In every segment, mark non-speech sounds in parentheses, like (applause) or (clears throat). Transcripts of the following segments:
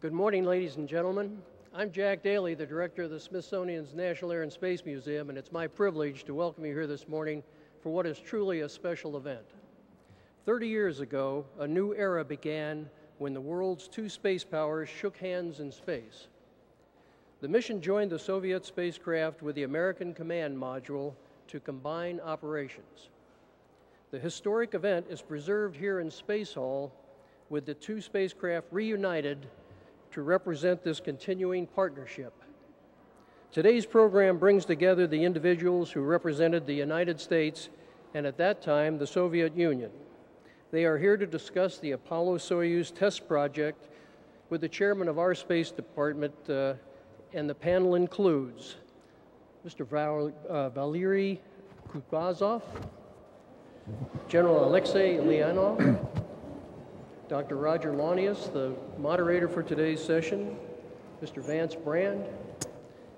Good morning, ladies and gentlemen. I'm Jack Dailey, the director of the Smithsonian's National Air and Space Museum, and it's my privilege to welcome you here this morning for what is truly a special event. 30 years ago, a new era began when the world's two space powers shook hands in space. The mission joined the Soviet spacecraft with the American Command Module to combine operations. The historic event is preserved here in Space Hall with the two spacecraft reunited to represent this continuing partnership. Today's program brings together the individuals who represented the United States and at that time the Soviet Union. They are here to discuss the Apollo Soyuz test project with the chairman of our Space Department, uh, and the panel includes Mr. Val, uh, Valery Kubasov, General Alexei Leonov, Dr. Roger Launius, the moderator for today's session, Mr. Vance Brand,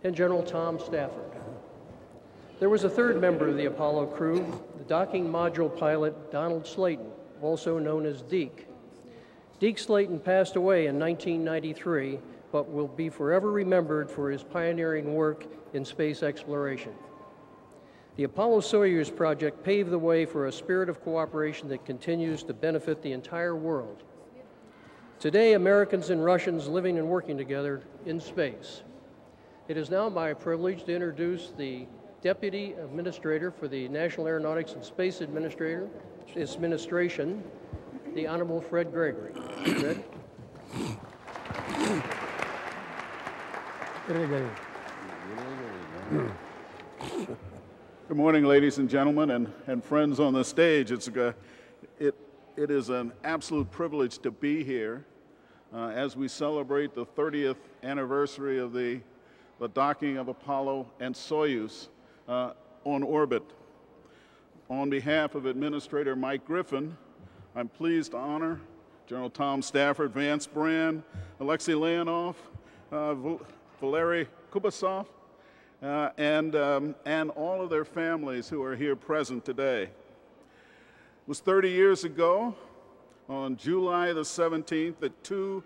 and General Tom Stafford. There was a third member of the Apollo crew, the docking module pilot Donald Slayton, also known as Deke. Deke Slayton passed away in 1993, but will be forever remembered for his pioneering work in space exploration. The Apollo Soyuz project paved the way for a spirit of cooperation that continues to benefit the entire world. Today, Americans and Russians living and working together in space. It is now my privilege to introduce the Deputy Administrator for the National Aeronautics and Space Administrator, Administration, the Honorable Fred Gregory. Fred? (clears throat) Good morning, ladies and gentlemen, and, and friends on the stage. It's a, it, it is an absolute privilege to be here uh, as we celebrate the 30th anniversary of the, the docking of Apollo and Soyuz uh, on orbit. On behalf of Administrator Mike Griffin, I'm pleased to honor General Tom Stafford, Vance Brand, Alexei Leonov, uh, Valery Kubasov, uh, and, um, and all of their families who are here present today. It was 30 years ago, on July the 17th, that two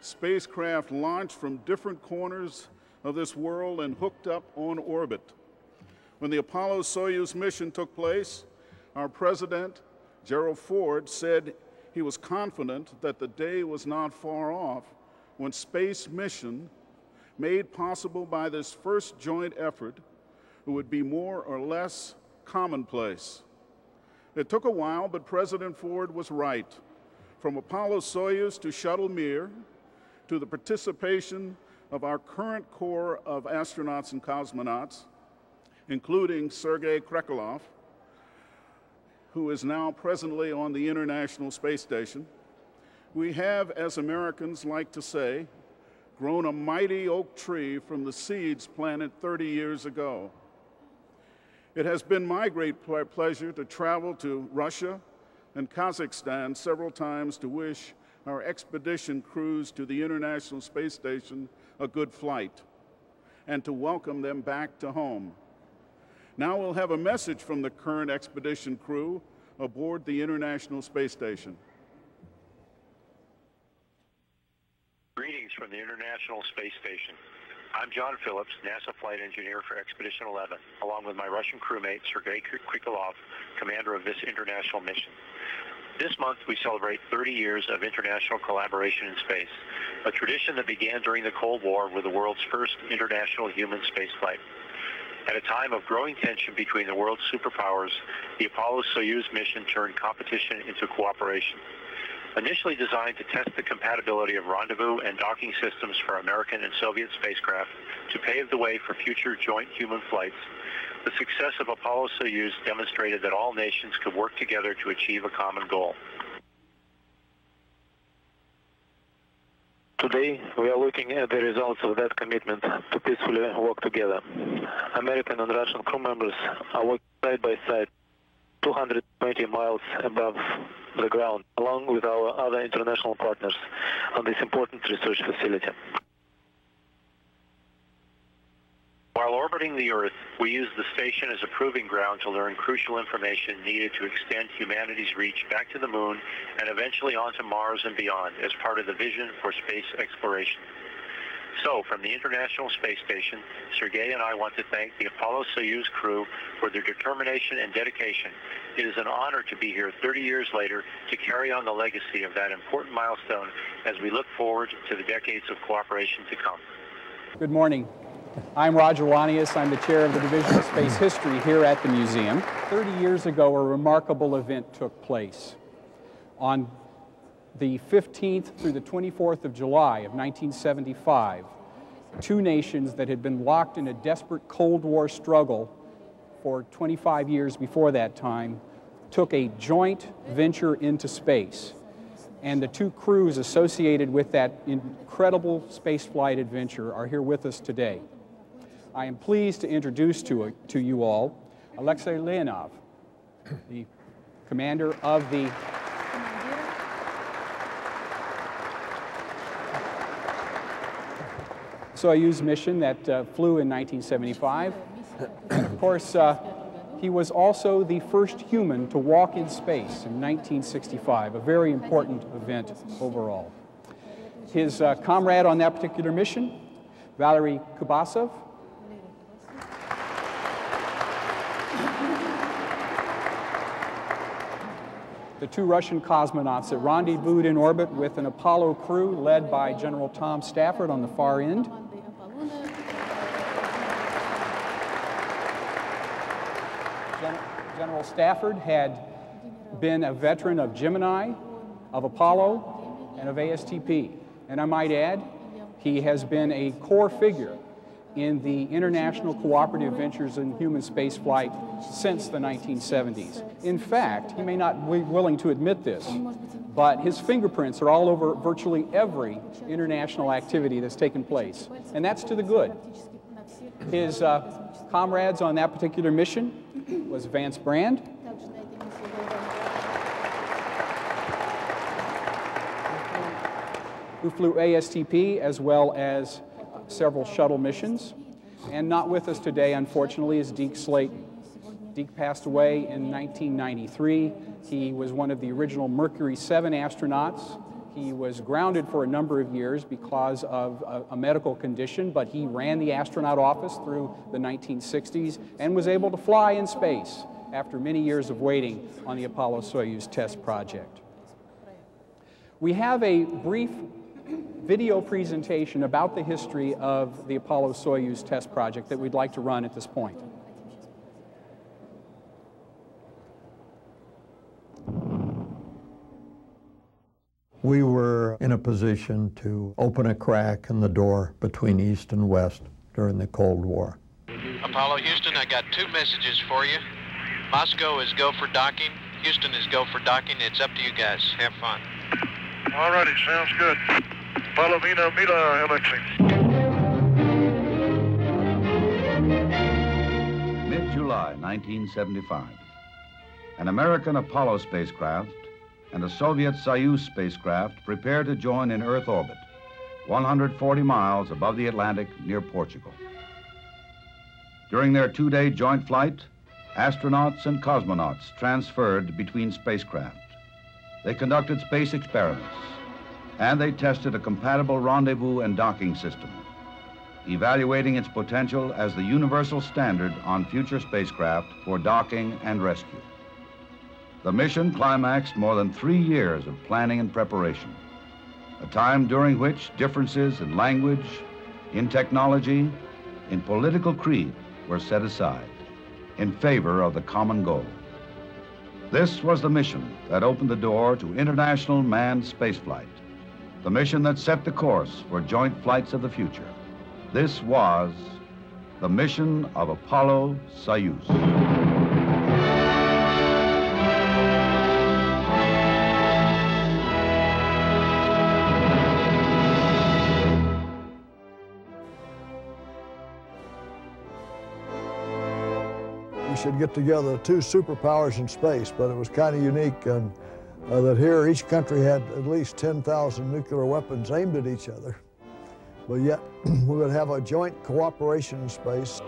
spacecraft launched from different corners of this world and hooked up on orbit. When the Apollo Soyuz mission took place, our president, Gerald Ford, said he was confident that the day was not far off when space mission made possible by this first joint effort would be more or less commonplace. It took a while, but President Ford was right. From Apollo Soyuz to Shuttle Mir, to the participation of our current corps of astronauts and cosmonauts, including Sergei Krikalev, who is now presently on the International Space Station, we have, as Americans like to say, grown a mighty oak tree from the seeds planted 30 years ago. It has been my great pleasure to travel to Russia and Kazakhstan several times to wish our expedition crews to the International Space Station a good flight and to welcome them back to home. Now we'll have a message from the current expedition crew aboard the International Space Station. From the International Space Station. I'm John Phillips, NASA flight engineer for Expedition 11, along with my Russian crewmate Sergei Krikalev, commander of this international mission. This month we celebrate 30 years of international collaboration in space, a tradition that began during the Cold War with the world's first international human spaceflight. At a time of growing tension between the world's superpowers, the Apollo Soyuz mission turned competition into cooperation. Initially designed to test the compatibility of rendezvous and docking systems for American and Soviet spacecraft to pave the way for future joint human flights, the success of Apollo Soyuz demonstrated that all nations could work together to achieve a common goal. Today, we are looking at the results of that commitment to peacefully work together. American and Russian crew members are working side by side 220 miles above the ground, along with our other international partners on this important research facility. While orbiting the Earth, we use the station as a proving ground to learn crucial information needed to extend humanity's reach back to the moon and eventually onto Mars and beyond as part of the vision for space exploration. So, from the International Space Station, Sergei and I want to thank the Apollo Soyuz crew for their determination and dedication. It is an honor to be here 30 years later to carry on the legacy of that important milestone as we look forward to the decades of cooperation to come. Good morning. I'm Roger Launius. I'm the chair of the Division of Space History here at the museum. 30 years ago, a remarkable event took place. On the 15th through the 24th of July of 1975, two nations that had been locked in a desperate Cold War struggle for 25 years before that time took a joint venture into space. And the two crews associated with that incredible spaceflight adventure are here with us today. I am pleased to introduce to, to you all Alexei Leonov, the commander of the Soyuz mission that uh, flew in 1975. And (clears throat) of course, uh, he was also the first human to walk in space in 1965, a very important event overall. His uh, comrade on that particular mission, Valery Kubasov, the two Russian cosmonauts that rendezvoused in orbit with an Apollo crew led by General Tom Stafford on the far end. General Stafford had been a veteran of Gemini, of Apollo, and of ASTP. And I might add, he has been a core figure in the international cooperative ventures in human spaceflight since the 1970s. In fact, he may not be willing to admit this, but his fingerprints are all over virtually every international activity that's taken place, and that's to the good. His uh, comrades on that particular mission was Vance Brand, who flew ASTP as well as several shuttle missions. And not with us today, unfortunately, is Deke Slayton. Deke passed away in 1993. He was one of the original Mercury 7 astronauts. He was grounded for a number of years because of a, a, medical condition, but he ran the astronaut office through the 1960s and was able to fly in space after many years of waiting on the Apollo Soyuz test project. We have a brief video presentation about the history of the Apollo Soyuz test project that we'd like to run at this point. We were in a position to open a crack in the door between East and West during the Cold War. Apollo Houston, I got two messages for you. Moscow is go for docking. Houston is go for docking. It's up to you guys. Have fun. All righty, sounds good. Palavina Mila Alexei. Mid-July 1975. An American Apollo spacecraft and a Soviet Soyuz spacecraft prepare to join in Earth orbit, 140 miles above the Atlantic near Portugal. During their two-day joint flight, astronauts and cosmonauts transferred between spacecraft. They conducted space experiments, and they tested a compatible rendezvous and docking system, evaluating its potential as the universal standard on future spacecraft for docking and rescue. The mission climaxed more than three years of planning and preparation, a time during which differences in language, in technology, in political creed were set aside in favor of the common goal. This was the mission that opened the door to international manned spaceflight the mission that set the course for joint flights of the future. This was the mission of Apollo Soyuz. Get together two superpowers in space, but it was kind of unique and uh, that here each country had at least 10,000 nuclear weapons aimed at each other. But yet (clears throat) we would have a joint cooperation in space.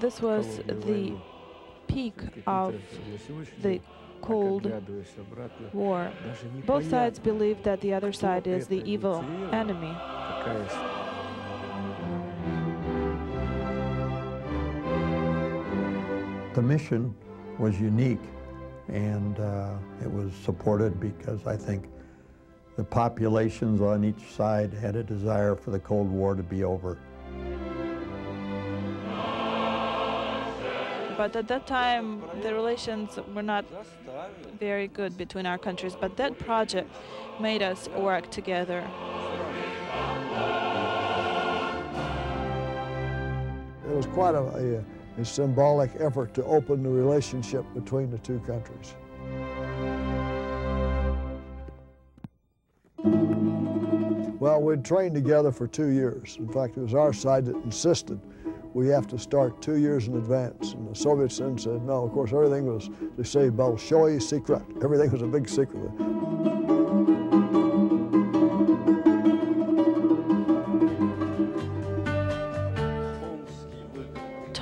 This was the peak of the Cold War. Both sides believe that the other side is the evil enemy. The mission was unique and uh, it was supported because I think the populations on each side had a desire for the Cold War to be over. But at that time, the relations were not very good between our countries. But that project made us work together. It was quite a, a a symbolic effort to open the relationship between the two countries. Well, we'd trained together for two years. In fact, it was our side that insisted we have to start two years in advance. And the Soviets then said, no, of course, everything was, they say, Bolshoi secret. Everything was a big secret.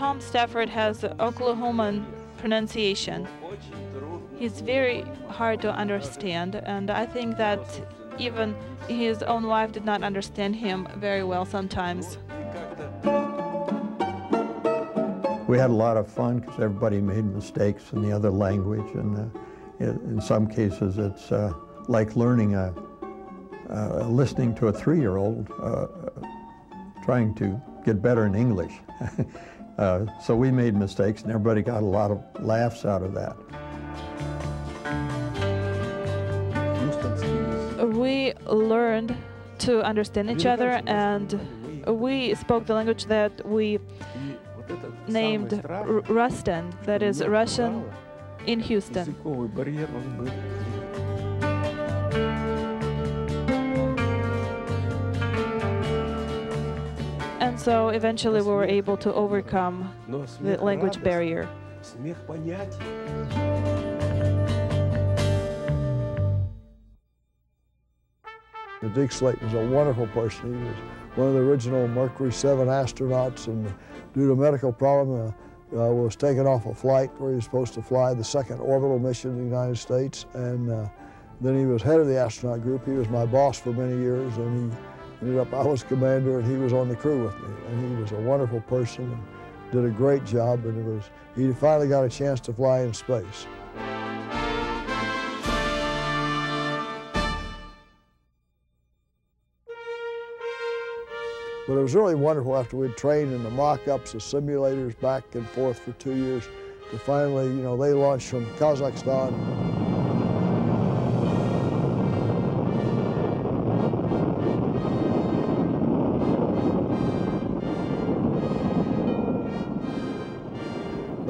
Tom Stafford has Oklahoman pronunciation. He's very hard to understand, and I think that even his own wife did not understand him very well sometimes. We had a lot of fun because everybody made mistakes in the other language, and uh, in some cases it's uh, like learning a, uh, listening to a three-year-old uh, trying to get better in English. (laughs) Uh, so we made mistakes, and everybody got a lot of laughs out of that. We learned to understand each other, and we spoke the language that we named Rustan, that is Russian in Houston. So eventually we were able to overcome the language barrier. Deke Slayton was a wonderful person. He was one of the original Mercury 7 astronauts, and due to a medical problem, uh, uh, was taken off a flight where he was supposed to fly the second orbital mission in the United States. And uh, then he was head of the astronaut group. He was my boss for many years, and he ended up, I was commander and he was on the crew with me. And he was a wonderful person and did a great job. And it was, he finally got a chance to fly in space. But it was really wonderful after we'd trained in the mock-ups, the simulators back and forth for two years to finally, you know, they launched from Kazakhstan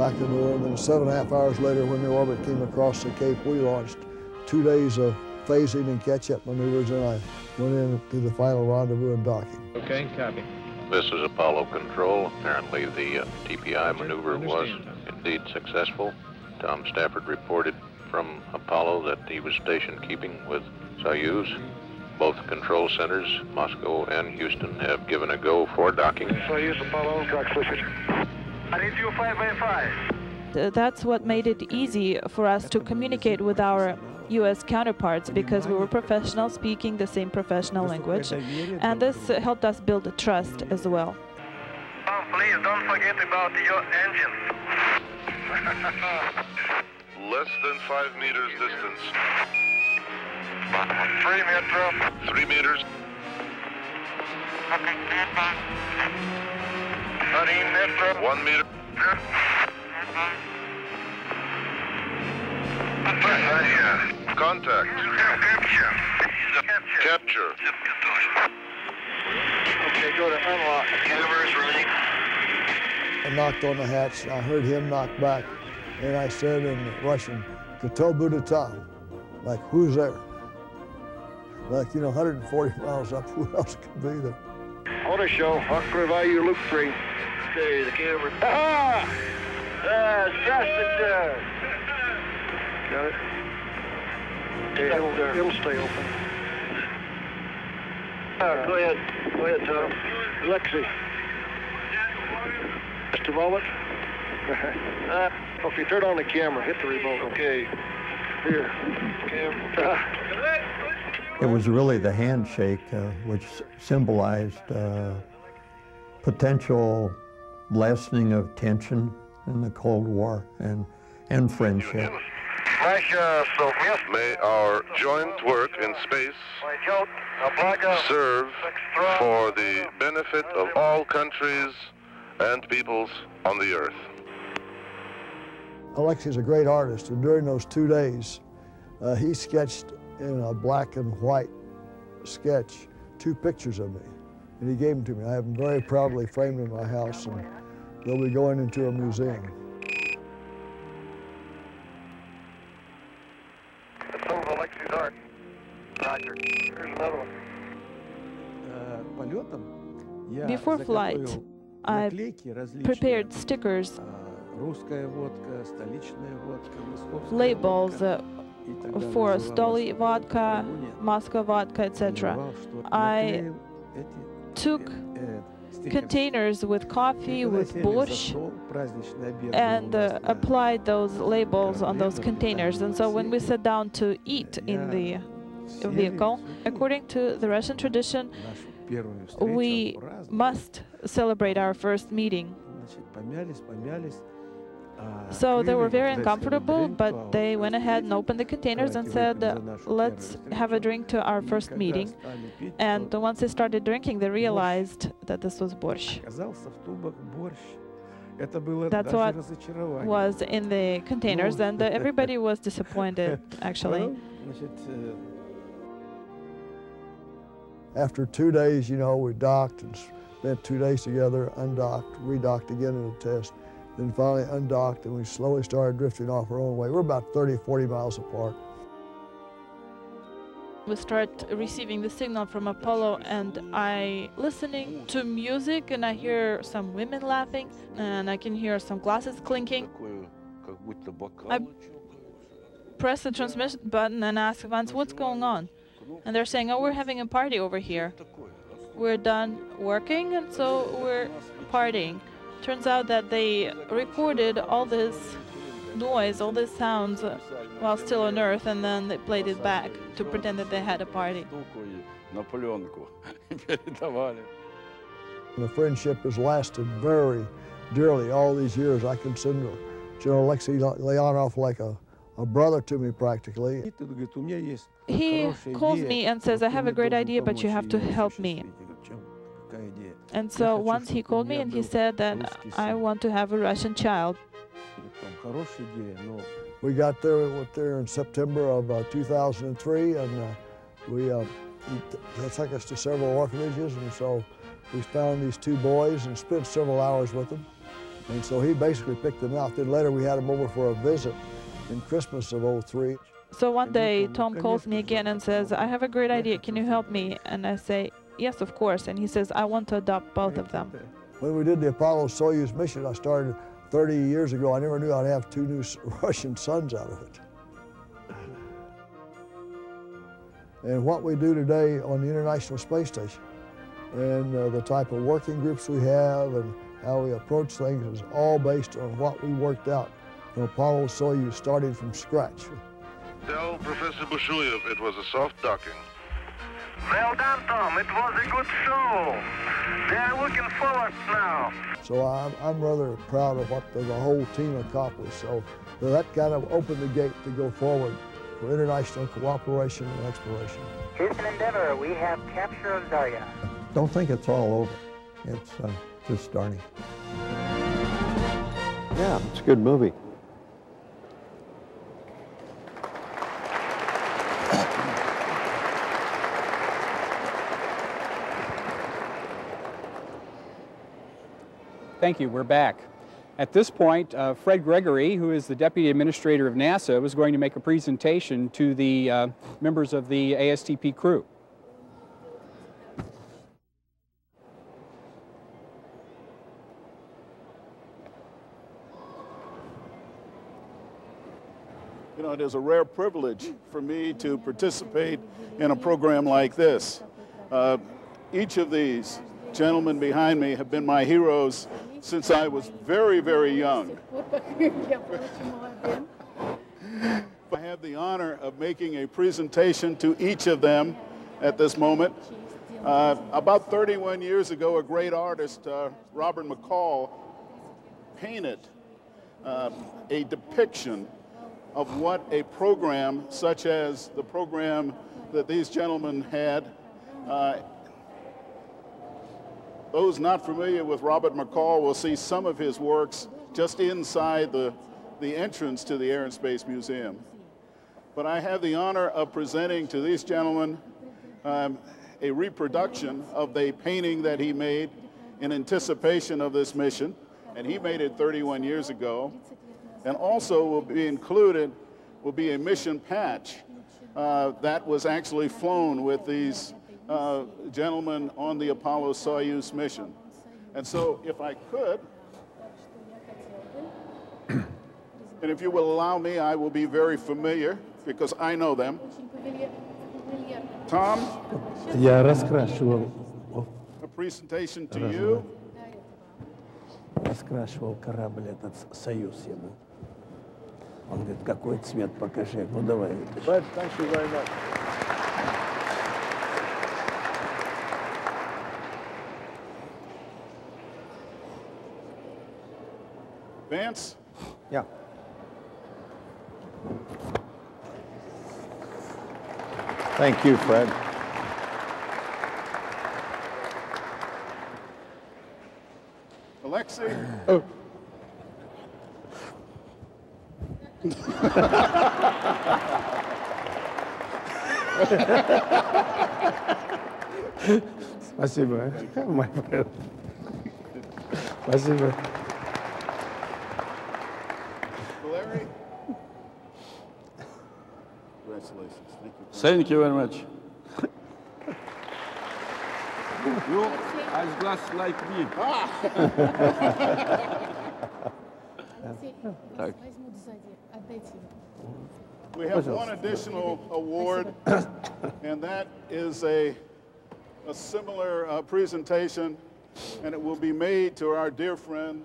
back in the orbit. And seven and a half hours later, when the orbit came across the Cape, we launched two days of phasing and catch-up maneuvers, and I went in to the final rendezvous and docking. Okay, copy. This is Apollo Control. Apparently the uh, TPI maneuver was indeed successful. Tom Stafford reported from Apollo that he was station keeping with Soyuz. Both control centers, Moscow and Houston, have given a go for docking. Soyuz Apollo, track switches. Radio 5 That's what made it easy for us to communicate with our US counterparts because we were professionals speaking the same professional language and this helped us build trust as well. Oh, please don't forget about your engine. (laughs) Less than five meters distance. Three meters. Three meters. 13 meters. One meter. Contact. Capture. Capture. Okay, go to unlock. Cameras running. I knocked on the hatch. I heard him knock back, and I said in Russian, "Kto будет там?" Like, who's there? Like, you know, 140 miles up, who (laughs) else could be there? On the Show, Hawk River you Loop 3. Stay the camera. (laughs) Ah! Uh, Sastager. Got it. It'll, there. it'll stay open. Uh, go ahead. Go ahead, Tom. Lexi. Just a moment. uh, (laughs) okay, turn on the camera. Hit the remote. Okay. Here. Camera. Uh-huh. It was really the handshake uh, which symbolized uh, potential lessening of tension in the Cold War and, and friendship. May our joint work in space serve for the benefit of all countries and peoples on the earth. Alexei is a great artist, and during those two days, uh, he sketched in a black and white sketch two pictures of me, and he gave them to me. I have them very proudly framed in my house, and they'll be going into a museum. That's some of Alexei's art. Roger. Here's another one. Before flight, I prepared stickers, labels uh, for Stoli vodka, Moscow vodka, etc. I took containers with coffee, with borscht, and uh, applied those labels on those containers. And so when we sat down to eat in the vehicle, according to the Russian tradition, we must celebrate our first meeting. So they were very uncomfortable, but they went ahead and opened the containers and said, uh, let's have a drink to our first meeting. And once they started drinking, they realized that this was borscht. That's what was in the containers, and uh, everybody was (laughs) disappointed, actually. After two days, you know, we docked and spent two days together, undocked, redocked again in a test, then finally undocked, and we slowly started drifting off our own way. We're about 30, 40 miles apart. We start receiving the signal from Apollo, and I listening to music, and I hear some women laughing, and I can hear some glasses clinking. I press the transmission button and ask Vance, what's going on? And they're saying, oh, we're having a party over here. We're done working, and so we're partying. Turns out that they recorded all this noise, all these sounds while still on Earth, and then they played it back to pretend that they had a party. The friendship has lasted very dearly all these years. I consider General Alexei Leonov like a, a brother to me practically. He calls me and says, I have a great idea, but you have to help me. And so once he called me and he said that I want to have a Russian child. We got there, we went there in September of uh, 2003, and uh, we uh, they took us to several orphanages, and so we found these two boys and spent several hours with them. And so he basically picked them out. Then later we had them over for a visit in Christmas of 03. So one day Tom calls me again and says, I have a great idea, can you help me? And I say, yes, of course. And he says, I want to adopt both of them. When we did the Apollo Soyuz mission, I started 30 years ago. I never knew I'd have two new (laughs) Russian sons out of it. And what we do today on the International Space Station and uh, the type of working groups we have and how we approach things is all based on what we worked out from Apollo Soyuz starting from scratch. Tell Professor Bushuyev it was a soft docking. Well done, Tom. It was a good show. They are looking forward now. So I'm, I'm rather proud of what the, the whole team accomplished. So that kind of opened the gate to go forward for international cooperation and exploration. Houston Endeavour, we have capture of Zarya. Don't think it's all over. It's uh, just starting. Yeah, it's a good movie. Thank you. We're back. At this point, uh, Fred Gregory, who is the Deputy Administrator of NASA, was going to make a presentation to the uh, members of the ASTP crew. You know, it is a rare privilege for me to participate in a program like this. Uh, each of these gentlemen behind me have been my heroes since I was very, very young. (laughs) I have the honor of making a presentation to each of them at this moment. Uh, about 31 years ago, a great artist, uh, Robert McCall, painted uh, a depiction of what a program such as the program that these gentlemen had. Those not familiar with Robert McCall will see some of his works just inside the, the entrance to the Air and Space Museum. But I have the honor of presenting to these gentlemen um, a reproduction of the painting that he made in anticipation of this mission, and he made it 31 years ago. And also will be included will be a mission patch uh, that was actually flown with these uh, gentlemen on the Apollo Soyuz mission. And so, if I could, and if you will allow me, I will be very familiar because I know them. Tom? Я раскрашивал. A presentation to you. Раскрашивал корабль этот «Союз» ему. Он говорит, какой цвет покажи. Ну давай. Fred, thank you very much. Vance? Yeah. Thank you, Fred. Alexei? Oh. (laughs) Спасибо, мой friend. Спасибо. (laughs) Thank you very much. you as glass like me. Ah. (laughs) we have one additional award, (coughs) and that is a, a similar uh, presentation and it will be made to our dear friend,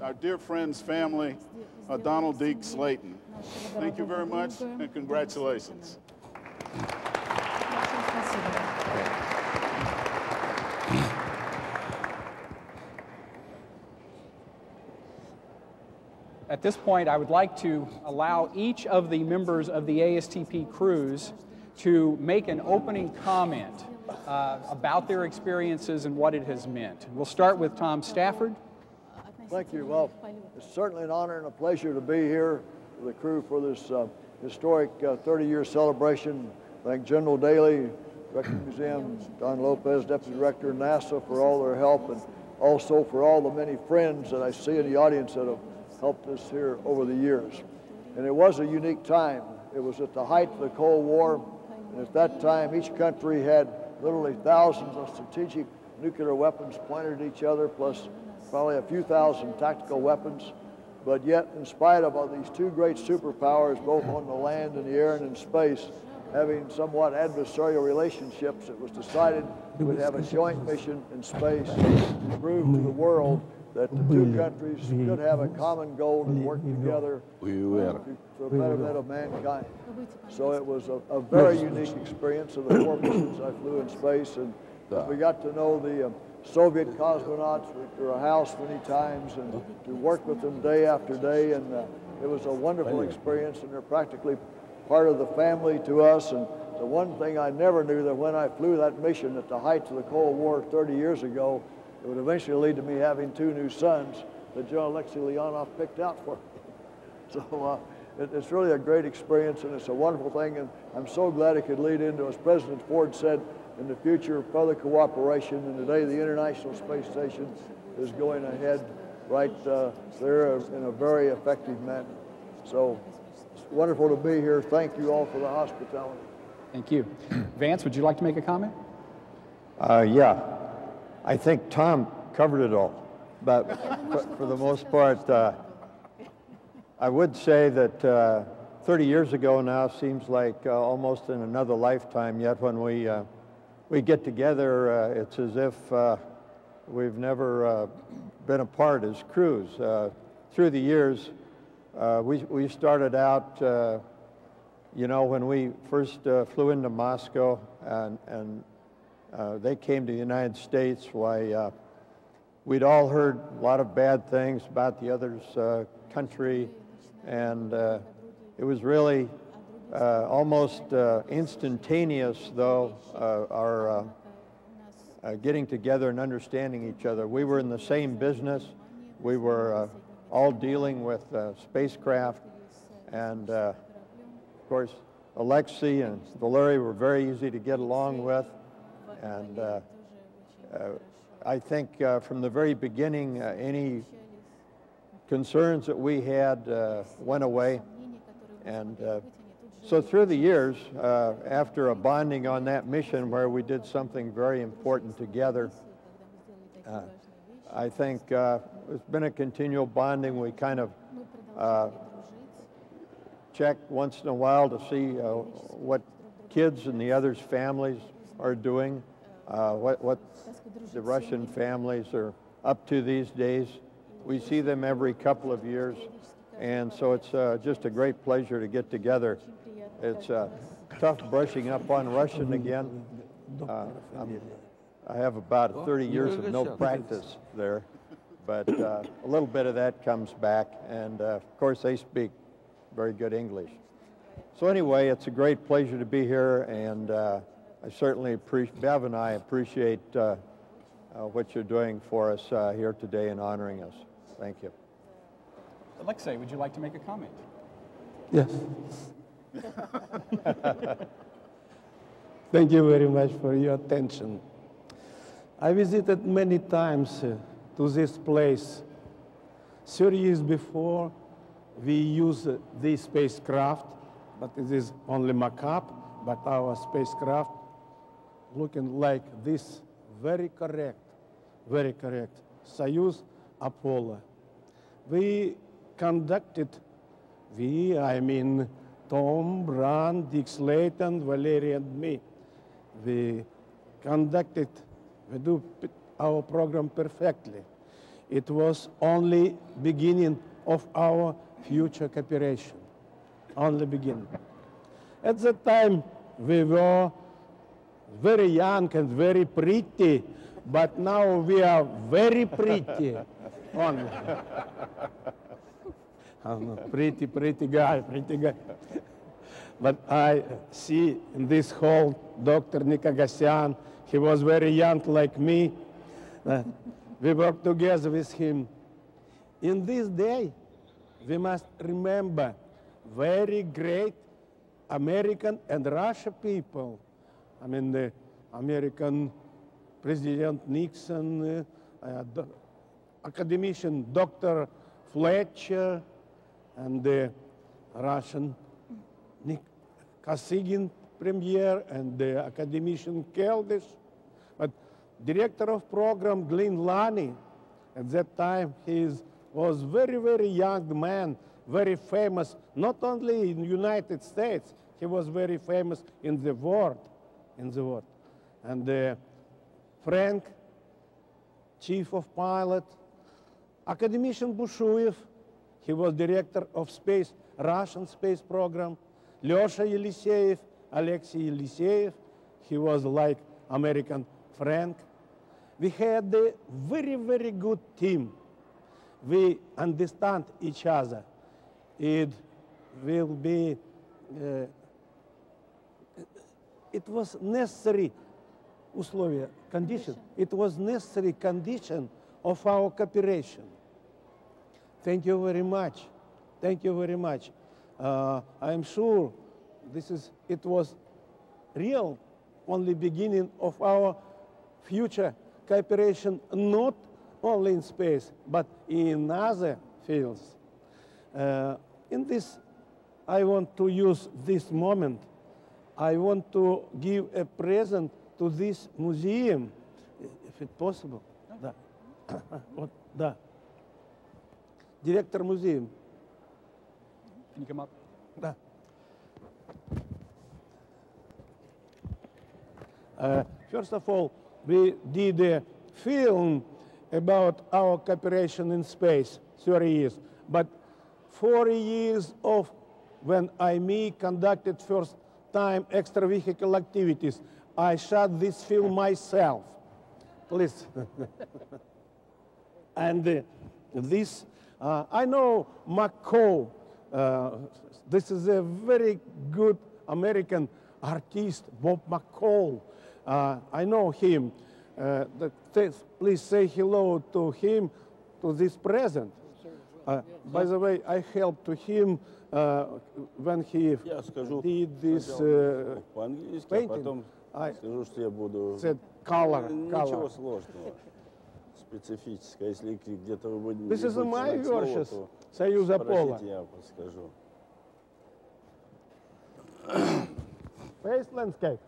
our dear friend's family, uh, Donald Deke Slayton. Thank you very much, and congratulations. At this point, I would like to allow each of the members of the ASTP crews to make an opening comment uh, about their experiences and what it has meant. We'll start with Tom Stafford. Thank you. Well, it's certainly an honor and a pleasure to be here with the crew for this uh, historic 30-year celebration. Thank General Dailey, Director of the Museum, Don Lopez, Deputy Director, NASA for all their help, and also for all the many friends that I see in the audience that have helped us here over the years. And it was a unique time. It was at the height of the Cold War, and at that time each country had literally thousands of strategic nuclear weapons pointed at each other, plus probably a few thousand tactical weapons. But yet, in spite of all these two great superpowers, both on the land and the air and in space, having somewhat adversarial relationships, it was decided we'd have a joint mission in space to prove to the world that the two countries could have a common goal and work together to, for the betterment of mankind. So it was a, a very unique experience of the four missions I flew in space, and we got to know the um, Soviet cosmonauts. We were housed many times, and to work with them day after day, and uh, it was a wonderful experience, and they're practically part of the family to us. And the one thing I never knew that when I flew that mission at the height of the Cold War 30 years ago, it would eventually lead to me having two new sons that John Alexei Leonov picked out for me. (laughs) So uh, it, it's really a great experience and it's a wonderful thing and I'm so glad it could lead into, as President Ford said, in the future further cooperation and today the International Space Station is going ahead right uh, there in a very effective manner. So it's wonderful to be here. Thank you all for the hospitality. Thank you. (clears throat) Vance, would you like to make a comment? Uh, yeah. I think Tom covered it all, but for, for the most part, uh, I would say that uh, 30 years ago now seems like uh, almost in another lifetime yet when we uh, we get together, uh, it's as if uh, we've never been apart as crews. Through the years, we, we started out, you know, when we first flew into Moscow and, and they came to the United States, why we'd all heard a lot of bad things about the other's country, and it was really uh, almost uh, instantaneous, though, uh, our uh, uh, getting together and understanding each other. We were in the same business. We were uh, all dealing with spacecraft. And, of course, Alexei and Valery were very easy to get along with. And I think from the very beginning, any concerns that we had went away. And so through the years, uh, after a bonding on that mission where we did something very important together, uh, I think uh, it's been a continual bonding. We kind of uh, check once in a while to see uh, what kids and the others' families are doing, uh, what, what the Russian families are up to these days. We see them every couple of years, and so it's just a great pleasure to get together it's uh, tough brushing up on Russian again. Uh, i have about 30 years of no practice there, but uh, a little bit of that comes back, and uh, of course they speak very good English. So anyway, it's a great pleasure to be here, and uh, I certainly appreciate, Bev and I appreciate uh, what you're doing for us here today and honoring us. Thank you. Alexei, would you like to make a comment? Yes. Thank you very much for your attention. I visited many times uh, to this place. 30 years before, we used uh, this spacecraft, but it is only mock-up, but our spacecraft looking like this, very correct, very correct, Soyuz Apollo. We conducted, we, I mean, Tom, Brand, Dick Slayton, Valery, and me. We conducted, we do our program perfectly. It was only beginning of our future cooperation, only beginning. At that time, we were very young and very pretty, but now we are very pretty. (laughs) only. I'm a pretty, pretty guy, pretty guy. but I see in this hall Dr. Nikagasyan. He was very young like me. Uh, we worked together with him. In this day, we must remember very great American and Russia people. I mean, the American President Nixon, uh, uh, academician Dr. Fletcher, and the Russian Nik Kosygin premier and the academician Keldysh. But director of program Glynn Lunney, at that time he was very, very young man, very famous, not only in the United States, he was very famous in the world, in the world. And uh, Frank, chief of pilot, academician Bushuev, he was director of space, Russian space program. Lyosha Yeliseyev, Alexei Yeliseyev, he was like American Frank. We had a very, very good team. We understand each other. It will be, uh, it was necessary условия, condition. It was necessary condition of our cooperation. Thank you very much. Thank you very much. Uh, I'm sure this is, it was real only beginning of our future cooperation, not only in space, but in other fields. Uh, in this, I want to use this moment. I want to give a present to this museum, if it's possible. Да. вот, да. директор музея. Can you come up? Да. Uh, first of all, we did a film about our cooperation in space, 30 years. But 40 years of when IME conducted first time extravehicle activities, I shot this film myself. Please. (laughs) and uh, this, uh, I know McCall. Uh, this is a very good American artist, Bob McCall. Uh, I know him. Uh, please say hello to him, to this present. Uh, by the way, I helped to him uh, when he did this uh, по-английски, а painting. потом I скажу, что я буду... said color, Ничего color. сложного. Специфическое. Если где-то вы будете This is будете my знать слово, verses, то Союза Пола. спросите, я подскажу. (coughs) Face landscape.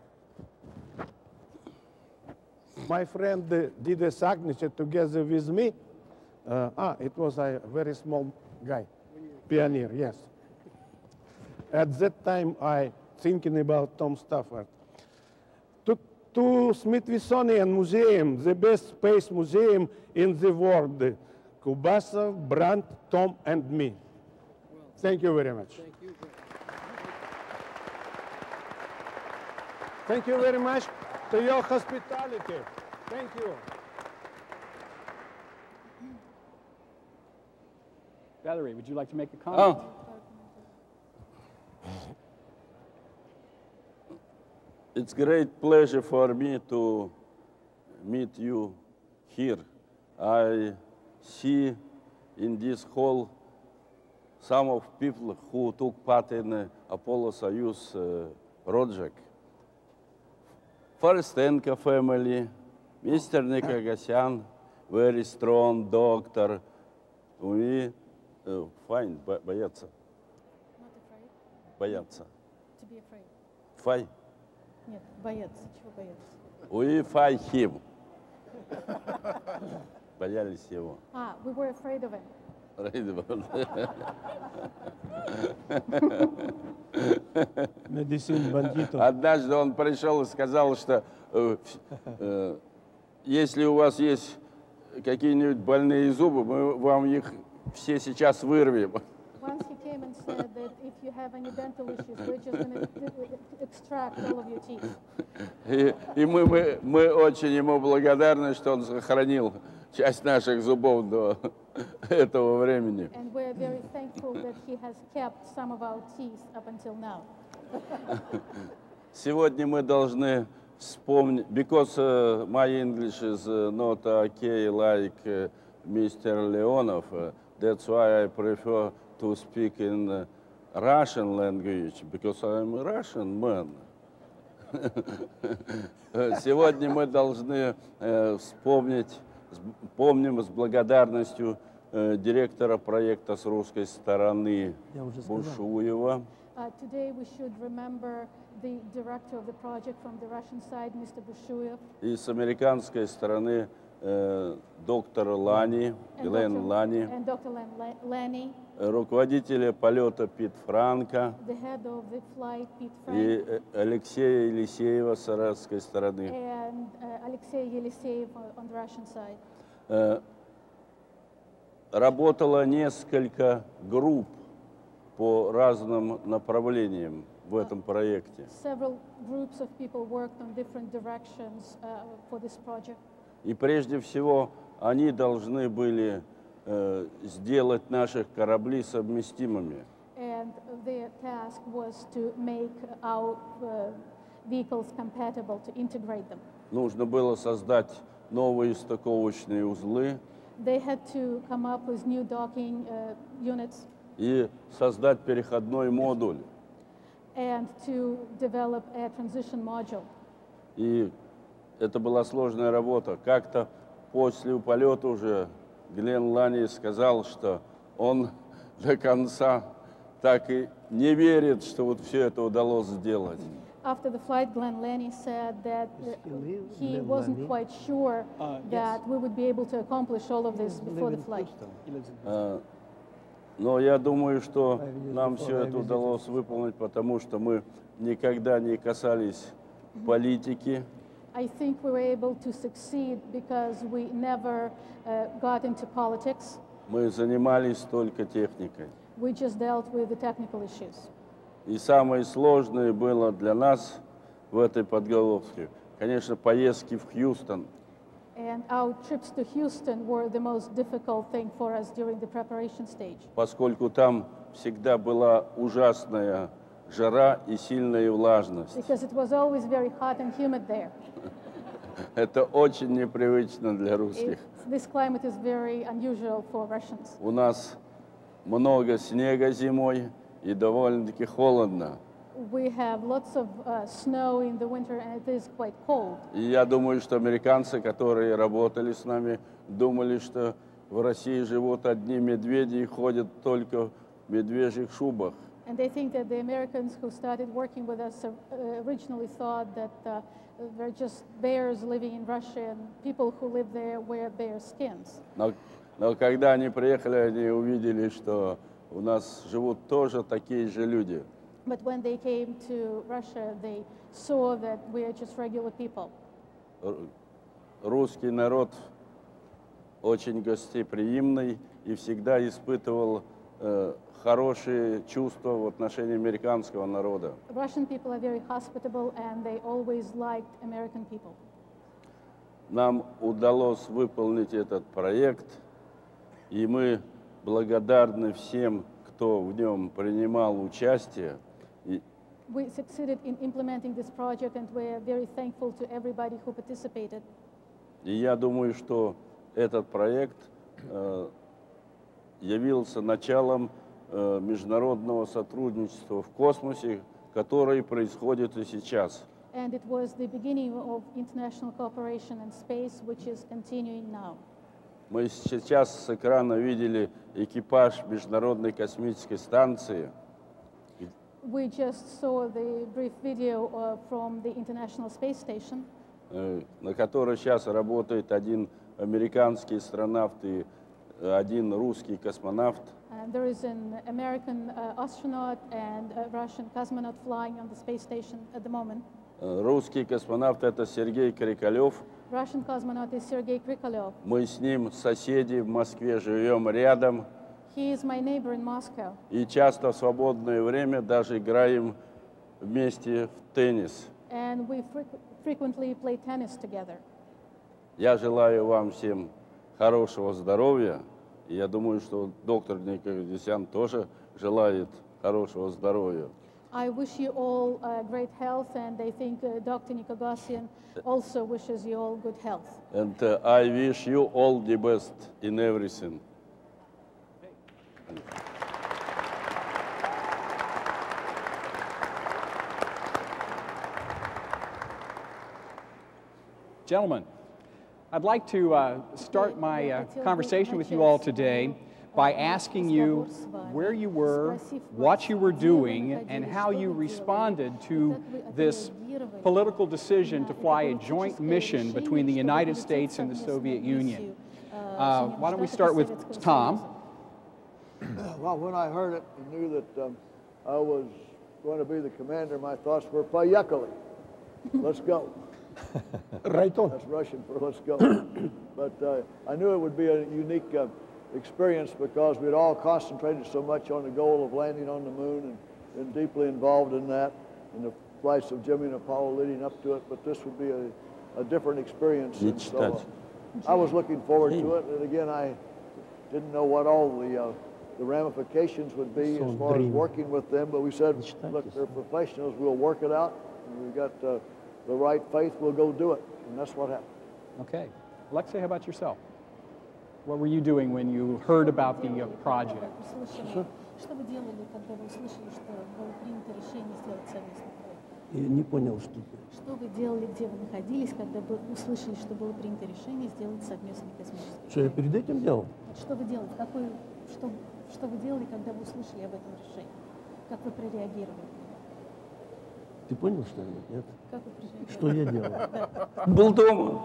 My friend uh, did a signature together with me. Uh, ah, it was a very small guy, pioneer, yes. At that time, I thinking about Tom Stafford. To, to Smithsonian Museum, the best space museum in the world, Kubasov, Brand, Tom, and me. Thank you very much. Thank you Thank you very much to your hospitality. Thank you. Valerie, would you like to make a comment? Oh. It's great pleasure for me to meet you here. I see in this hall some of people who took part in Apollo Soyuz uh, project. Forostenko family, Mr. Nikogossian, very strong doctor. We uh, find, боятся. Not afraid? Боятся. To be afraid. Fine. Нет, бояться. Чего fight him. Боялись его. Ah, we were afraid of him. Медицин бандитов. Однажды он пришел и сказал, что э, э, если у вас есть какие-нибудь больные зубы, мы вам их все сейчас вырвем. Once he came and said you have any dental issues, we're just going to extract all of your teeth. И, и мы, мы, мы очень ему благодарны, что он сохранил часть наших зубов до этого времени. And we're very thankful that he has kept some of our teeth up until now. Сегодня мы должны вспомнить, because uh, my English is uh, not okay like uh, Mr. Leonov, uh, that's why I prefer to speak in uh, Russian language, because I'm a Russian man. (laughs) Сегодня мы должны э, вспомнить, помним с благодарностью э, директора проекта с русской стороны. Бушуева. Uh, today we should remember the director of the project from the Russian side, Mr. Bushuyev, И с американской стороны э, доктор Лани, Dr. Лани, and Dr. Э, руководителя полета Пит Франка и э, Алексея Елисеева с арабской стороны. And, uh, uh, работало несколько групп по разным направлениям в этом проекте. Uh, и прежде всего они должны были э, сделать наших корабли совместимыми. And their task was to make our uh, vehicles compatible, to integrate them. Нужно было создать новые стыковочные узлы They had to come up with new docking uh, units и создать переходной модуль. and to develop a transition module. И это была сложная работа. Как-то после полета уже Глен Лани сказал, что он до конца так и не верит, что вот все это удалось сделать. After the flight, Glenn Lanny said that uh, he Glenn wasn't quite sure Uh, yes. that we would be able to accomplish all of this before the flight. А, Но я думаю, что нам все это удалось выполнить, потому что мы никогда не касались политики. I think we were able to succeed because we never uh, got into politics. Мы занимались только техникой. We just dealt with the technical issues. И самое сложное было для нас в этой подготовке, конечно, поездки в Хьюстон. And our trips to Houston were the most difficult thing for us during the preparation stage. Поскольку там всегда была ужасная жара и сильная влажность. Because it was always very hot and humid there. (laughs) Это очень непривычно для русских. this climate is very unusual for Russians. У нас много снега зимой и довольно-таки холодно. We have lots of uh, snow in the winter and it is quite cold. И я думаю, что американцы, которые работали с нами, думали, что в России живут одни медведи и ходят только в медвежьих шубах. And they think that the Americans who started working with us uh, originally thought that uh, they're just bears living in Russia and people who live there wear bear skins. Но, но когда они приехали, они увидели, что у нас живут тоже такие же люди. But when they came to Russia, they saw that we are just regular people. Р- Русский народ очень гостеприимный и всегда испытывал э, хорошие чувства в отношении американского народа. Russian people are very hospitable and they always liked American people. Нам удалось выполнить этот проект, и мы благодарны всем, кто в нем принимал участие. We succeeded in implementing this project and we are very thankful to everybody who participated. и я думаю, что этот проект э, явился началом э, международного сотрудничества в космосе, которое происходит и сейчас. And it was the beginning of international cooperation in space, which is continuing now. Мы сейчас с экрана видели экипаж Международной космической станции. We just saw the brief video uh, from the International Space Station, э, на которой сейчас работает один американский астронавт и один русский космонавт. and there is an American uh, astronaut and a Russian cosmonaut flying on the space station at the moment. Э, Русский космонавт это Сергей Крикалев. Russian cosmonaut is Sergei Krikalev. Мы с ним соседи в Москве, живем рядом. He is my neighbor in Moscow, И часто в свободное время даже играем вместе в теннис. and we frequ- frequently play tennis together. Я желаю вам всем хорошего здоровья. И я думаю, что доктор Николесян тоже желает хорошего здоровья. I wish you all uh, great health, and I think uh, Dr. Nikogossian also wishes you all good health. And uh, I wish you all the best in everything. Gentlemen, I'd like to uh, start my uh, conversation with you all today by asking you where you were, what you were doing, and how you responded to this political decision to fly a joint mission between the United States and the Soviet Union. Uh, why don't we start with Tom? (clears throat) Well, when I heard it and knew that um, I was going to be the commander, my thoughts were Poyekali. Let's go. (laughs) Right on. That's Russian for let's go. (clears throat) but uh, I knew it would be a unique uh, experience because we'd all concentrated so much on the goal of landing on the moon and been deeply involved in that and the flights of Gemini and Apollo leading up to it. But this would be a, a different experience. And so, uh, I was looking forward to it. And again, I didn't know what all the uh, the ramifications would be as far as working with them. But we said, look, they're professionals. We'll work it out. And we've got uh, the right faith. We'll go do it. And that's what happened. Okay. Alexei, how about yourself? What were you doing when you heard about the uh, project? Что вы делали, когда вы услышали, что было принято решение сделать совместный проект? Я не понял, что Что вы делали, где вы находились, когда вы услышали, что было принято решение сделать совместный космический Что я перед этим делал? Что вы делали? Какой, что, что вы делали, когда вы услышали об этом решении? Как вы прореагировали? Ты понял что-нибудь, нет? Как? Что я делал? Был дома.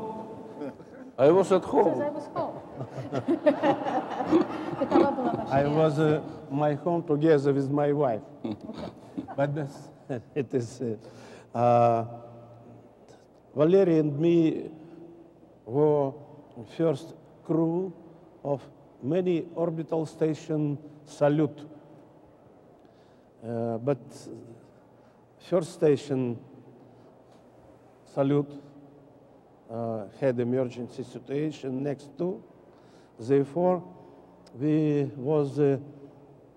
I was at home. I was home. Какова была ваша I was uh, my home together with my wife. but this, it is. Uh, uh, Valery and me were first crew of many orbital station Salyut. Uh, but first station Salyut, uh, had emergency situation next to. Therefore, we was uh,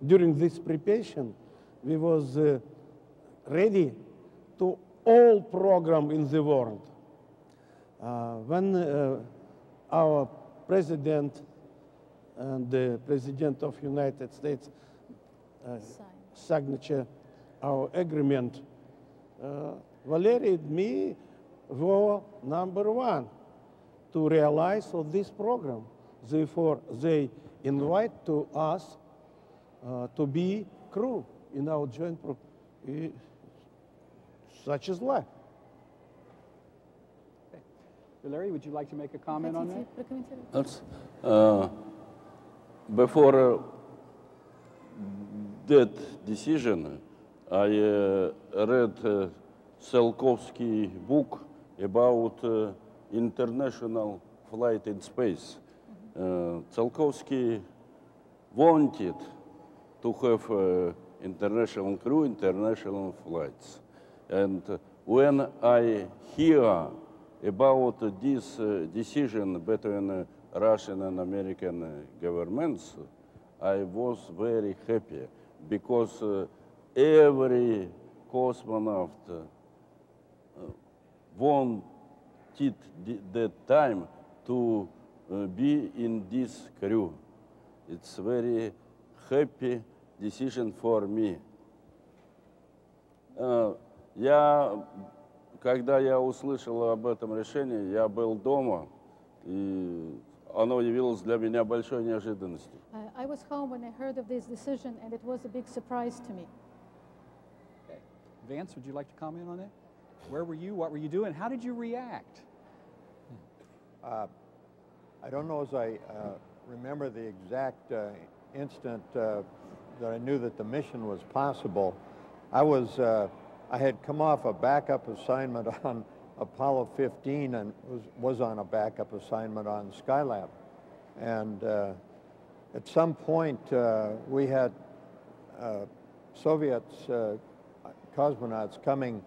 during this preparation, we was uh, ready to all program in the world. Uh, when uh, our president and the president of United States uh, signature our agreement, uh, Valery and me were number one to realize of this program. Therefore, they invite to us uh, to be crew in our joint program. Such is life. Larry, would you like to make a comment on that? Uh, before uh, that decision, I read Tsiolkovsky book about uh, international flight in space. Uh, wanted to have uh, international crew, international flights. And when I hear about this decision between Russian and American governments, I was very happy because every cosmonaut uh, wanted th- that time to uh, be in this crew. It's very happy decision for me. Uh, я, когда я услышал об этом решении, я был дома, и оно явилось для меня большой неожиданностью. Uh, I was home when I heard of this decision, and it was a big surprise to me. Vance, would you like to comment on that? Where were you? What were you doing? How did you react? Uh, I don't know as I uh, remember the exact uh, instant uh, that I knew that the mission was possible. I was, uh, I had come off a backup assignment (laughs) on Apollo 15 and was, was on a backup assignment on Skylab. And uh, at some point, we had Soviets, cosmonauts coming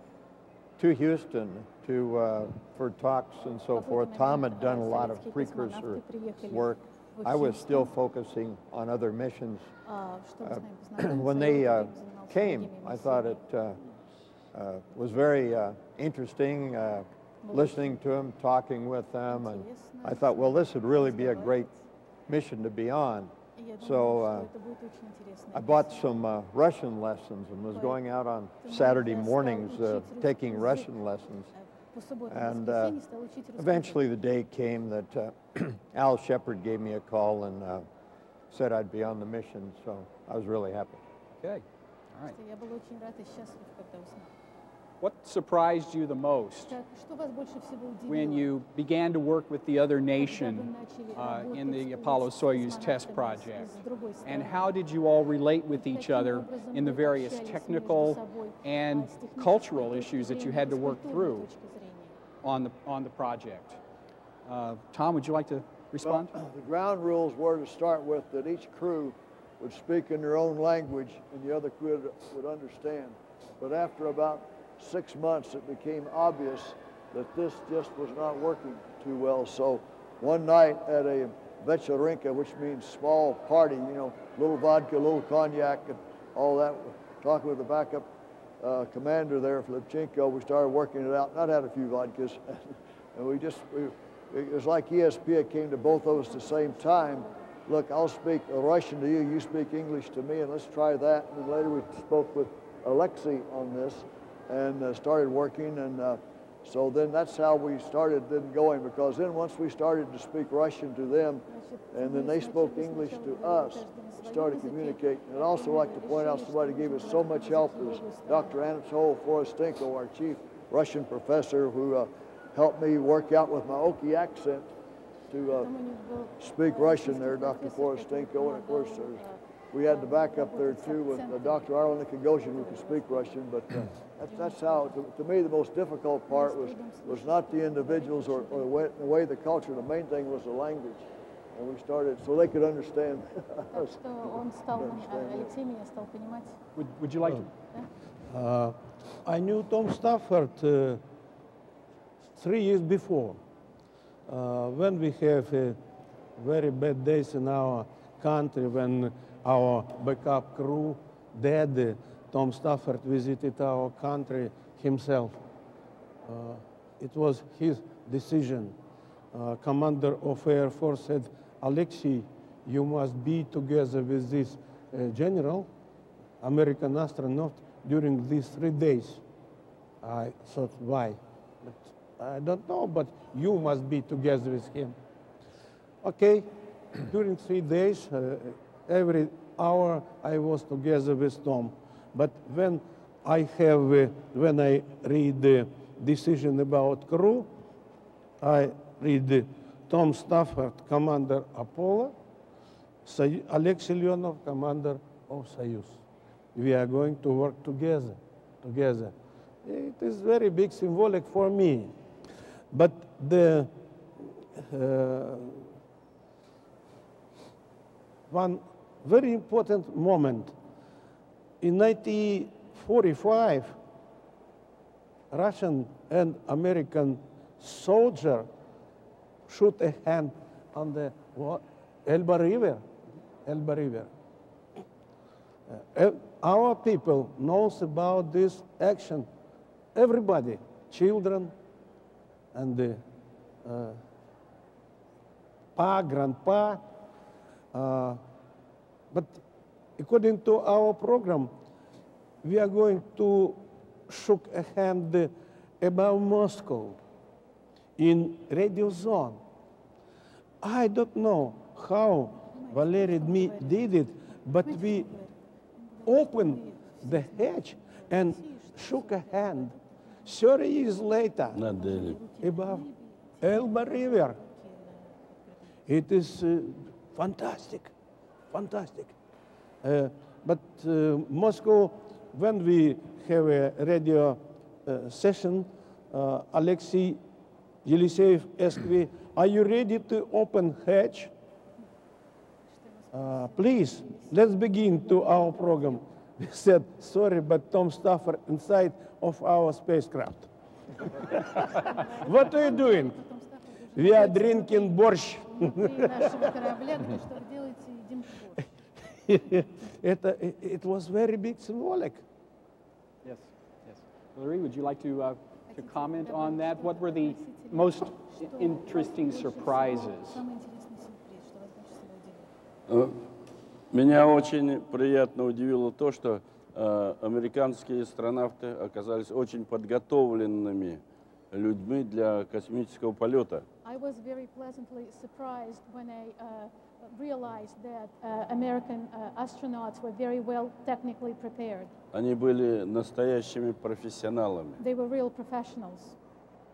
to Houston to, uh, for talks and so forth. Tom had done a lot of precursor work. I was still focusing on other missions. Uh, Uh, (clears throat) when they uh, came, I thought it uh, uh, was very uh, interesting uh, listening to them, talking with them, and I thought, well, this would really be a great mission to be on. So uh, I bought some uh, Russian lessons and was going out on Saturday mornings uh, taking Russian lessons. And uh, eventually the day came that uh, (clears throat) Al Shepard gave me a call and uh, said I'd be on the mission, so I was really happy. Okay. All right. What surprised you the most when you began to work with the other nation uh, in the Apollo Soyuz test project? And how did you all relate with each other in the various technical and cultural issues that you had to work through on the, on the project? Uh, Tom, would you like to respond? Well, the ground rules were to start with that each crew would speak in their own language and the other crew would understand. But after about six months, it became obvious that this just was not working too well. So one night at a vecherinka, which means small party, you know, little vodka, little cognac, and all that, talking with the backup uh, commander there, Filipchenko, we started working it out. Not had a few vodkas, (laughs) and we just, we, it was like ESP came to both of us at the same time. Look, I'll speak Russian to you, you speak English to me, and let's try that. And later we spoke with Alexei on this and uh, started working. And uh, so then that's how we started then going because then once we started to speak Russian to them and then they spoke English to us, started communicating. And I'd also like to point out somebody gave us so much help is Dr. Anatol Forostenko, our chief Russian professor who uh, helped me work out with my Okie accent to uh, speak Russian there, Dr. Forostenko. And of course, there's we had the backup there too with uh, Dr. Arlen Nikogossian who could speak Russian, but uh, that's, that's how, to, to, me, the most difficult part was, was not the individuals or, or the, way, the way the culture. The main thing was the language. And we started so they could understand. (laughs) would, would you like to? Uh, I knew Tom Stafford uh, three years before. Uh, when we have uh, very bad days in our country, when our backup crew dead, Tom Stafford visited our country himself. Uh, it was his decision. Uh, Commander of Air Force said, Alexei, you must be together with this uh, general, American astronaut, during these three days. I thought, why? But I don't know, but you must be together with him. Okay, (clears throat) during three days, uh, every hour I was together with Tom. But when I have, uh, when I read the decision about crew, I read Tom Stafford, commander Apollo, Alexei Leonov, commander of Soyuz. We are going to work together, together. It is very big symbolic for me. But the uh, one very important moment in 1945, Russian and American soldier shoot a hand on the Elba River. Elba River. Uh, our people knows about this action. Everybody, children, and the uh, pa, grandpa. Uh, but according to our program, we are going to shook a hand above Moscow in radio zone. I don't know how Valery did it, but we opened the hatch and shook a hand 30 years later above Elba River. It is uh, fantastic, fantastic. Uh, but uh, Moscow, when we have a radio uh, session, Alexei Yeliseyev asked me, are you ready to open hatch? Uh, please, let's begin to our program. (laughs) We said, sorry, but Tom Stafford inside of our spacecraft. (laughs) what are you doing? We are drinking borscht. (laughs) (laughs) it, it was very big symbolic. Yes, yes. Valery, would you like to, uh, to comment on that? What were the most interesting surprises? Меня очень приятно удивило то, что э, американские астронавты оказались очень подготовленными людьми для космического полета. I was very pleasantly surprised when I uh, realized that uh, American uh, astronauts were very well technically prepared. Они были настоящими профессионалами. They were real professionals.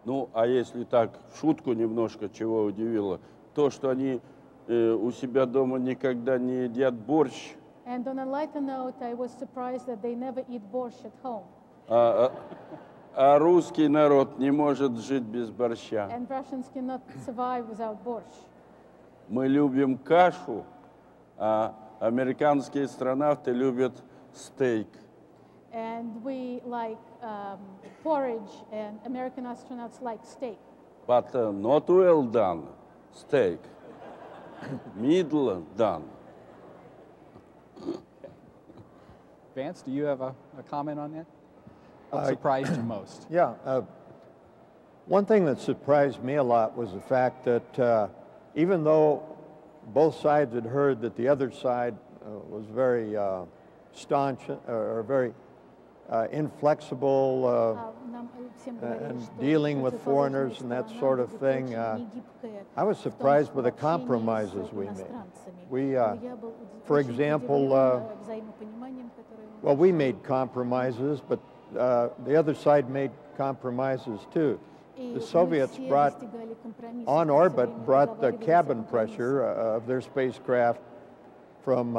Ну, а если так, в шутку немножко, чего удивило, то, что они э, у себя дома никогда не едят борщ. And on a lighter note, I was surprised that they never eat borscht at home. А, а, а русский народ не может жить без борща. And Russians cannot survive without borscht. Мы любим кашу, а американские астронавты любят стейк. And we like um, porridge, and American astronauts like steak. But uh, not well done steak. (coughs) Middle done. Vance, do you have a, a comment on that? What uh, surprised you most? (coughs) Yeah. Uh, one thing that surprised me a lot was the fact that uh, even though both sides had heard that the other side uh, was very uh, staunch or very uh, inflexible uh, and dealing with foreigners and that sort of thing. Uh, I was surprised by the compromises we made. We, uh, for example, uh, well, we made compromises, but uh, the other side made compromises too. The Soviets brought, on orbit, brought the cabin pressure of their spacecraft from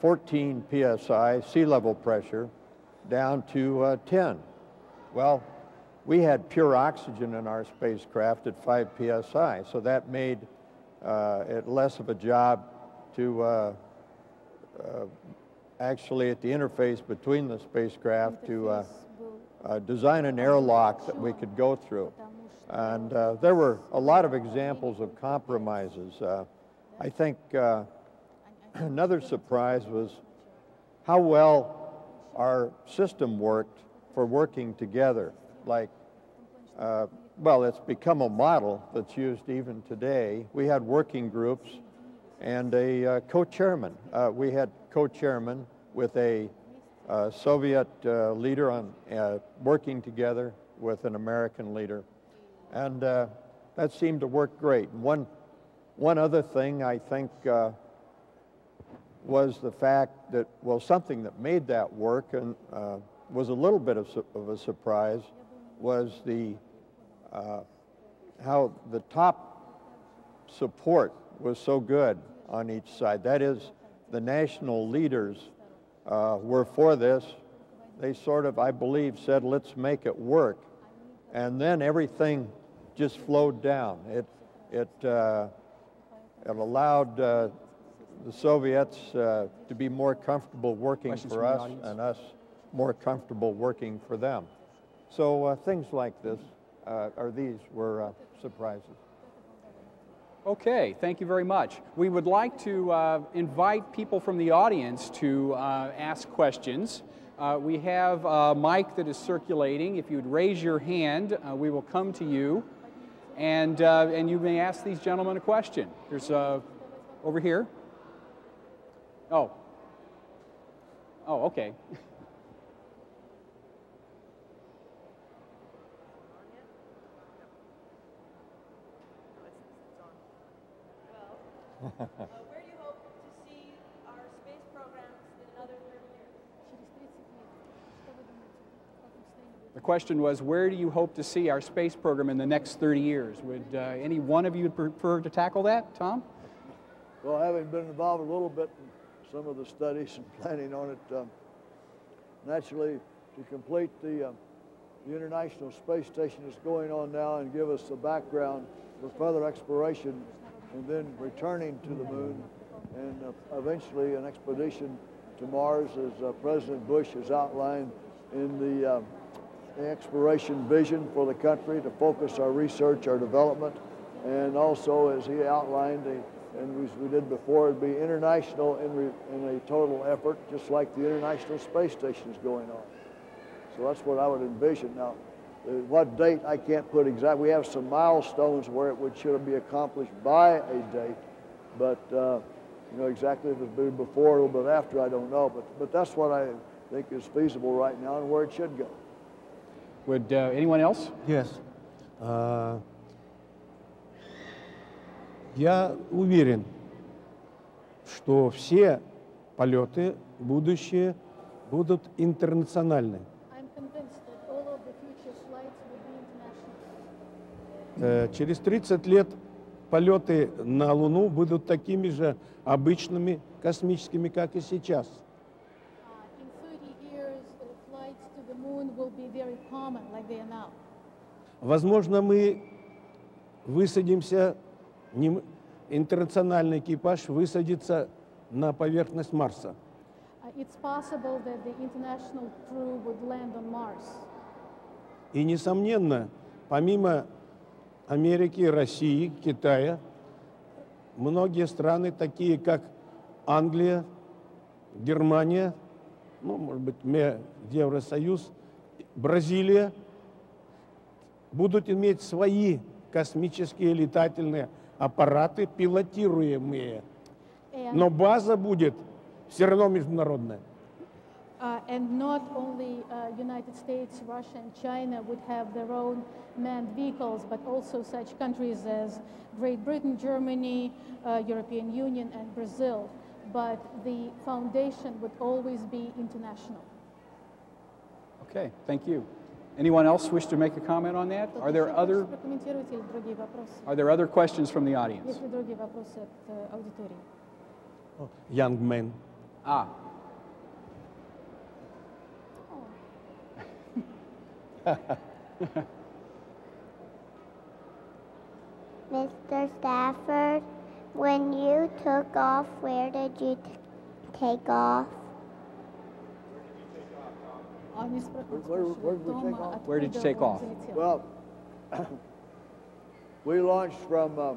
14 psi sea level pressure down to uh, 10. Well, we had pure oxygen in our spacecraft at 5 psi, so that made uh, it less of a job to uh, uh, actually at the interface between the spacecraft to uh, design an airlock that we could go through. And uh, there were a lot of examples of compromises. Uh, I think uh, (clears throat) another surprise was how well our system worked for working together. Like, uh, well, it's become a model that's used even today. We had working groups and a uh, co-chairman. We had co-chairman with a Soviet uh, leader on uh, working together with an American leader, and uh, that seemed to work great. One, one other thing I think uh, was the fact that well, something that made that work and uh, was a little bit of, of a surprise was the how the top support was so good on each side. That is, the national leaders uh, were for this. They sort of, I believe, said, let's make it work. And then everything just flowed down. It, it, uh, it allowed uh, the Soviets uh, to be more comfortable working Questions for us and us more comfortable working for them. So uh, things like this, uh, or these, were uh, surprises. Okay, thank you very much. We would like to uh, invite people from the audience to uh, ask questions. Uh, we have a mic that is circulating. If you'd raise your hand, uh, we will come to you, and uh, and you may ask these gentlemen a question. There's uh, over here. Oh. Oh, okay. (laughs) The question was, where do you hope to see our space program in the next 30 years? Would uh, any one of you prefer to tackle that, Tom? Well, having been involved a little bit in some of the studies and planning on it, um, naturally, to complete the, uh, the International Space Station that's going on now and give us the background for further exploration and then returning to the moon and uh, eventually an expedition to Mars as uh, President Bush has outlined in the, uh, the exploration vision for the country to focus our research, our development, and also as he outlined, a, and as we did before, it'd be international in, re, in a total effort, just like the International Space Station is going on. So that's what I would envision. Now, what date I can't put exactly. We have some milestones where it would should be accomplished by a date, but uh, you know exactly if it's been before or a little bit after, I don't know. But but that's what I think is feasible right now and where it should go. Would uh, anyone else? Yes. А, я уверен, что все полеты будущие будут интернациональны. Э, через 30 лет полеты на Луну будут такими же обычными космическими, как и сейчас. Возможно, мы высадимся, интернациональный экипаж высадится на поверхность Марса. И, несомненно, помимо Америки, России, Китая, многие страны, такие как Англия, Германия, ну, может быть, Евросоюз, Бразилия, будут иметь свои космические летательные аппараты, пилотируемые. And, Но база будет все равно международная. Uh, and not only uh, United States, Russia, and China would have their own manned vehicles, but also such countries as Great Britain, Germany, uh, European Union, and Brazil. But the foundation would always be international. Okay, thank you. Anyone else wish to make a comment on that? Are there other Are there other questions from the audience? Э, young men. Ah, (laughs) Mr. Stafford, when you took off, where did you take off? Where, where, where, where did you take off? Well, (coughs) we launched from uh,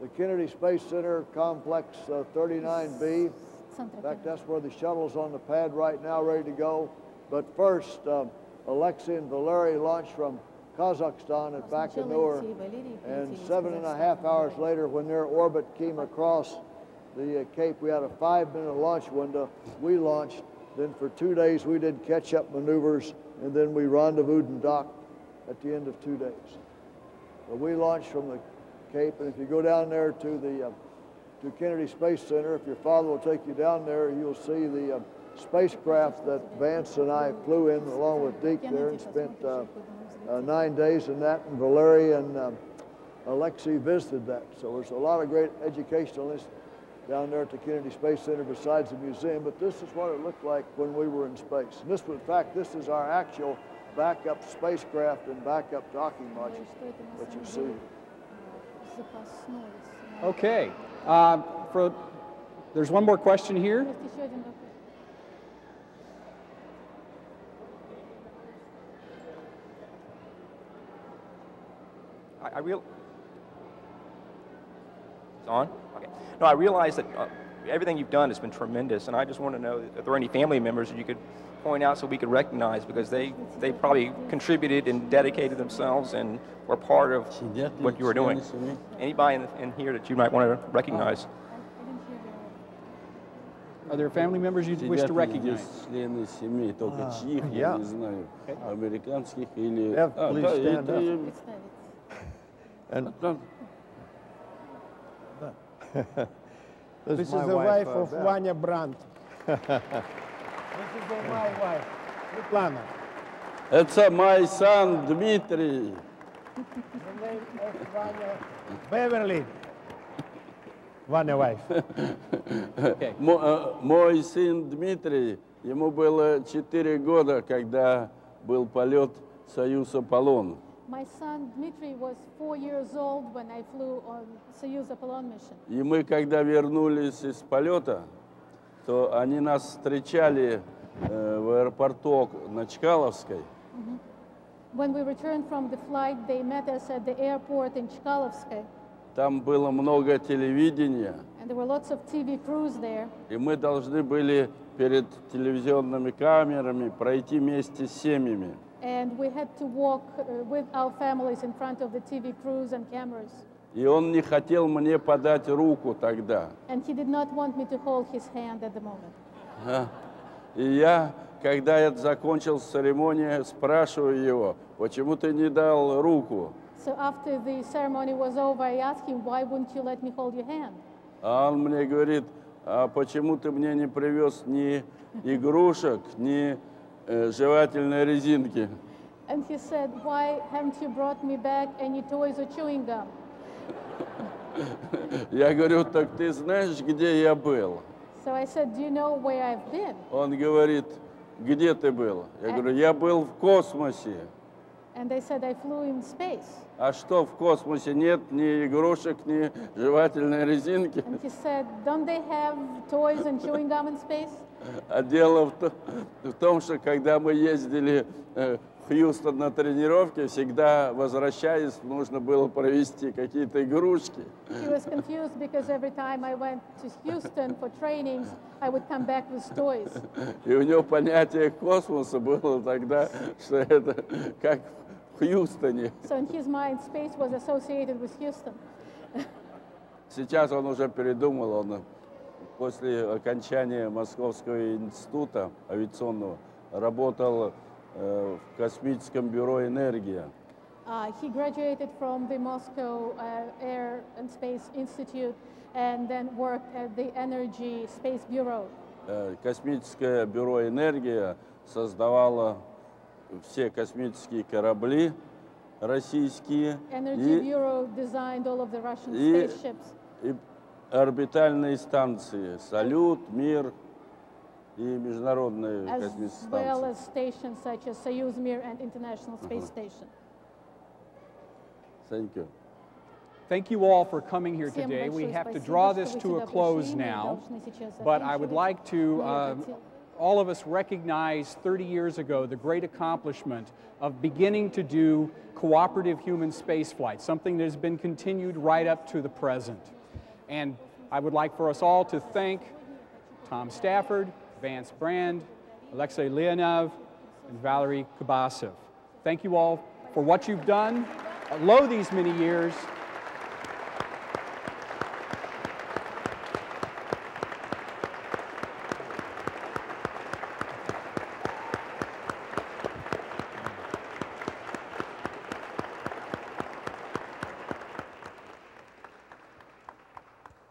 the Kennedy Space Center Complex uh, 39B. In fact, that's where the shuttle's on the pad right now, ready to go. But first, uh, Alexei and Valery launched from Kazakhstan at Baikonur, and seven and a half hours later, when their orbit came across the uh, Cape, we had a five-minute launch window. We launched. Then for two days, we did catch-up maneuvers, and then we rendezvoused and docked at the end of two days. But we launched from the Cape, and if you go down there to the uh, to Kennedy Space Center, if your father will take you down there, you'll see the uh, spacecraft that Vance and I flew in along with Deke there and spent uh, uh, nine days in that, and Valerie and um, visited that. So there's a lot of great educationalists down there at the Kennedy Space Center besides the museum, but this is what it looked like when we were in space. And this, in fact, this is our actual backup spacecraft and backup docking module that you see. Okay. Uh, for, there's one more question here. I, I real. It's on. Okay. No, I realize that uh, everything you've done has been tremendous, and I just want to know if there are any family members that you could point out so we could recognize because they they probably contributed and dedicated themselves and were part of what you were doing. Anybody in, in here that you might want to recognize? Are there family members you wish Сидят to ли recognize? здесь члены семей, только А, чьих, я. я не знаю, американских или... Yeah, А, please да, stand это up. And This, This is my the wife, wife, uh, of Beth. Vanya Brandt. this is the, my wife, Svetlana. Это мой сын Дмитрий. The name of Vanya Beverly. Vanya wife. Мо- э, Мой сын Дмитрий, ему было 4 года, когда был полет «Союз Аполлон». И мы, когда вернулись из полета, то они нас встречали э, в аэропорту на Чкаловской. Mm -hmm. flight, they met us at the airport in Chkalovskaya. Там было много телевидения. И мы должны были перед телевизионными камерами пройти вместе с семьями. And we had to walk uh, with our families in front of the TV crews and cameras. И он не хотел мне подать руку тогда. And he did not want me to hold his hand at the moment. А. И я, когда я закончил церемонию, спрашиваю его, почему ты не дал руку? So after the ceremony was over, I asked him, why wouldn't you let me hold your hand? А он мне говорит, а почему ты мне не привез ни игрушек, ни э, жевательной резинки? And he said, why haven't you brought me back any toys or chewing gum? Я говорю, так ты знаешь, где я был? So I said, do you know where I've been? Он говорит, где ты был? Я говорю, я был в космосе. And they said, I flew in space. А что в космосе нет ни игрушек, ни жевательной резинки? And he said, don't they have toys and chewing gum in space? А дело в, то- в том, что когда мы ездили э, в Хьюстон на тренировке, всегда возвращаясь, нужно было провести какие-то игрушки. He was confused because every time I went to Houston for trainings, I would come back with toys. И у него понятие космоса было тогда, что это как в Хьюстоне. So in his mind, space was associated with Houston. Сейчас он уже передумал, он после окончания Московского института авиационного работал э, в космическом бюро «Энергия». Uh, he graduated from the Moscow uh, Air and Space Institute and then worked at the Energy Space Bureau. Э, Космическое бюро «Энергия» создавало все космические корабли российские. Energy И, Bureau designed all of the Russian и, spaceships. и орбитальные станции «Салют», «Мир» и Международная as космическая well станция. as stations such as Soyuz Mir and International Space Station. Thank you. Thank you all for coming here Всем today. We большое have to спасибо, draw что this вы to a сюда close пришли. Мы now, должны сейчас but I would заканчивать. like to, Но я um, хотел- all of us recognize 30 years ago the great accomplishment of beginning to do cooperative human spaceflight, something that has been continued right up to the present. And I would like for us all to thank Tom Stafford, Vance Brand, Alexei Leonov, and Valeri Kubasov. Thank you all for what you've done, lo these many years,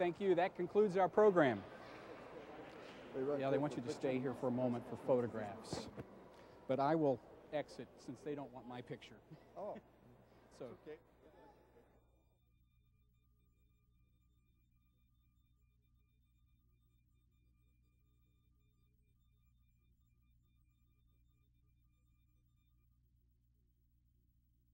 Thank you. That concludes our program. Yeah, they want you to stay here for a moment for photographs. But I will exit since they don't want my picture. Oh. (laughs) So. Okay.